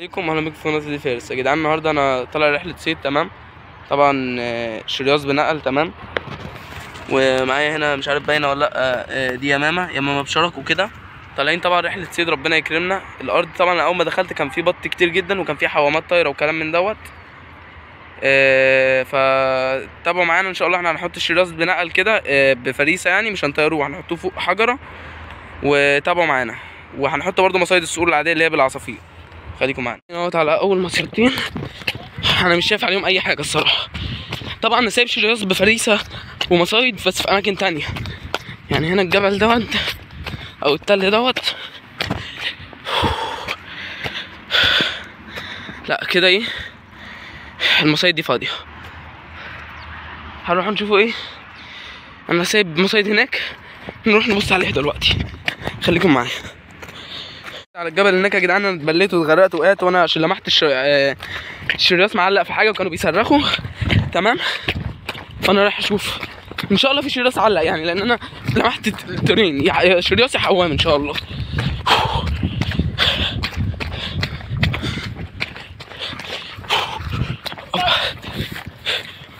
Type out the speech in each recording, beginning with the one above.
عليكم أهلا بكم في قناة فارس. يا جدعان النهارده أنا طالع رحلة صيد تمام؟ طبعا آه، شرياز بنقل تمام؟ ومعايا هنا مش عارف باينة ولا لأ آه، دي يمامة يمامة بشرك وكده. طالعين طبعا رحلة صيد ربنا يكرمنا. الأرض طبعا أول ما دخلت كان في بط كتير جدا وكان في حوامات طايرة وكلام من دوت. آه، فتابعوا معانا. إن شاء الله إحنا هنحط الشرياز بنقل كده آه، بفريسة يعني مش هنطيروه هنحطوه فوق حجرة. وتابعوا معانا. وهنحط برضو مصايد الصقور العادية اللي هي بالعصافير. خليكم معانا. اهوت على أول مصيدتين أنا مش شايف عليهم أي حاجة الصراحة. طبعا أنا سايب شرياز بفريسة ومصايد بس في أماكن تانية. يعني هنا الجبل دوت أو التل دوت. لا كده إيه؟ المصايد دي فاضية. هنروح نشوفوا إيه؟ أنا سايب مصايد هناك. نروح نبص عليها دلوقتي. خليكم معايا. على الجبل هناك يا جدعان أنا اتبليت واتغرقت وقعت وأنا عشان لمحت. آه، الشرياس معلق في حاجة وكانوا بيصرخوا. تمام؟ فأنا رايح أشوف. إن شاء الله في شرياس علق يعني لأن أنا لمحت الترين يا حوام إن شاء الله.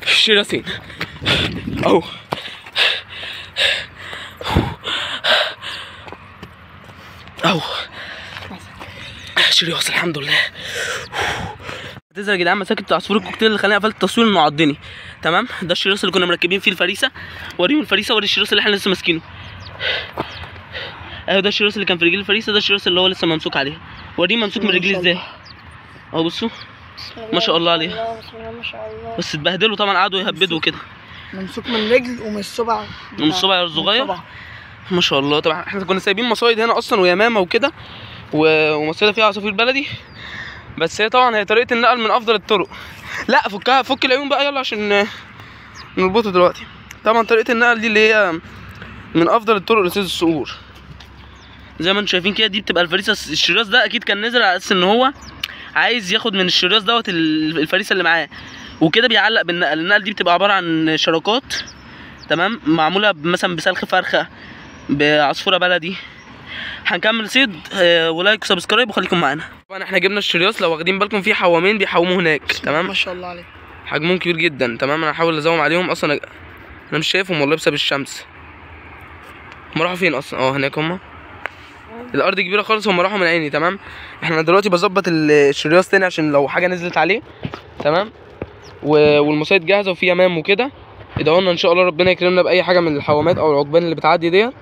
شرياسين. اهو شرياس الحمد لله. تظهر يا جدعان مساكن عصفور الكوكتيل اللي خلاني قفلت التصوير انه عضني تمام؟ ده الشرياس اللي كنا مركبين فيه الفريسة. وريهم الفريسة وري الشرياس اللي إحنا لسه ماسكينه. اهو ده الشرياس اللي كان في رجلي الفريسة ده الشرياس اللي هو لسه ممسوك عليها وريه ممسوك من رجلي إزاي؟ اهو بصوا. ما شاء الله عليه. بسم الله ما شاء الله بس اتبهدلوا طبعا قعدوا يهبدوا كده. ممسوك من رجل ومن الصبع ومن الصبع. الصغير؟ ما شاء الله. طبعا إحنا كنا سايبين مصايد هنا أصلا ويمامة وكده. ومصيده فيها عصافير بلدي. بس هي طبعا هي طريقة النقل من أفضل الطرق. لا فكها فك العيون بقى يلا عشان نربطه دلوقتي. طبعا طريقة النقل دي اللي هي من أفضل الطرق لصيد الصقور. زي ما أنتم شايفين كده دي بتبقى الفريسة الشرياس ده أكيد كان نزل على أساس إن هو عايز ياخد من الشرياس دوت ال- الفريسة اللي معاه. وكده بيعلق بالنقل. النقل دي بتبقى عبارة عن شراكات تمام؟ معمولة مثلا بسلخ فرخة بعصفورة بلدي هنكمل صيد آه، و like و subscribe وخليكم معانا. طبعا إحنا جبنا الشرياس لو واخدين بالكم في حوامين بيحوموا هناك تمام؟ ما شاء الله عليك. حجمهم كبير جدا تمام؟ أنا هحاول أزوم عليهم. أصلا أنا مش شايفهم والله بسبب الشمس. هم راحوا فين أصلا؟ أه هناك هم الأرض كبيرة خالص هم راحوا من عيني تمام؟ إحنا دلوقتي بظبط ال- الشرياس تاني عشان لو حاجة نزلت عليه تمام؟ و- والمصايد جاهزة وفي يمام وكده. ادعوا لنا إن شاء الله ربنا يكرمنا بأي حاجة من الحوامات أو العقبان اللي بتعدي ديت.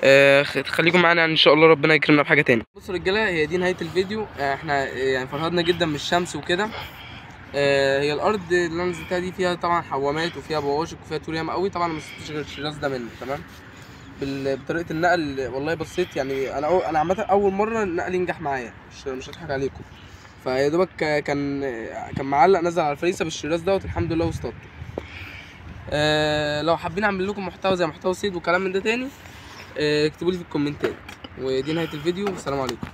آه، خليكم معانا يعني إن شاء الله ربنا يكرمنا بحاجة تاني. بصوا رجالة هي دي نهاية الفيديو. آه، إحنا يعني فرهدنا جدا من الشمس وكده. آه، هي الأرض اللي أنا نزلتها دي فيها طبعا حوامات وفيها بواشق وفيها طول ياما قوي. طبعا ما سبتش غير الشراس ده منه تمام؟ بطريقة النقل والله بصيت يعني أنا أنا عامة أول مرة النقل ينجح معايا. مش مش هضحك عليكم. فيا دوبك كان كان معلق نزل على الفريسة بالشراس دوت. الحمد لله واصطادته آه لو حابين أعمل لكم محتوى زي محتوى صيد وكلام من ده تاني اكتبوا لي في الكومنتات. ودي نهاية الفيديو والسلام عليكم.